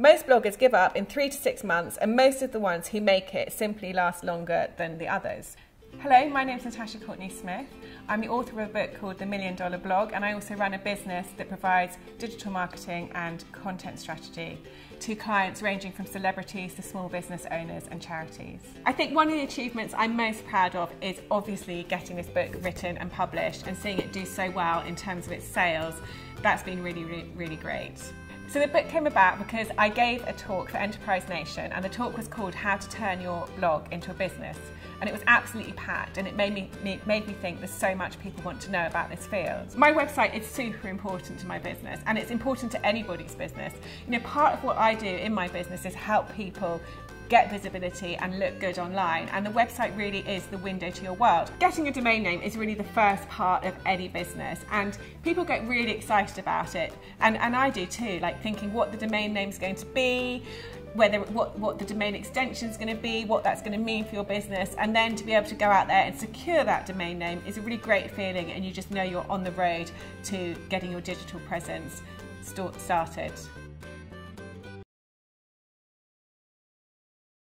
Most bloggers give up in three to six months, and most of the ones who make it simply last longer than the others. Hello, my name is Natasha Courtenay Smith. I'm the author of a book called The Million Dollar Blog, and I also run a business that provides digital marketing and content strategy to clients ranging from celebrities to small business owners and charities. I think one of the achievements I'm most proud of is obviously getting this book written and published and seeing it do so well in terms of its sales. That's been really, really, really great. So the book came about because I gave a talk for Enterprise Nation and the talk was called How to Turn Your Blog into a Business and it was absolutely packed and it made me, made me think there's so much people want to know about this field. My website is super important to my business and it's important to anybody's business. You know, part of what I do in my business is help people get visibility and look good online and the website really is the window to your world. Getting a domain name is really the first part of any business and people get really excited about it and, and I do too, like thinking what the domain name is going to be, whether what, what the domain extension is going to be, what that's going to mean for your business, and then to be able to go out there and secure that domain name is a really great feeling, and you just know you're on the road to getting your digital presence started.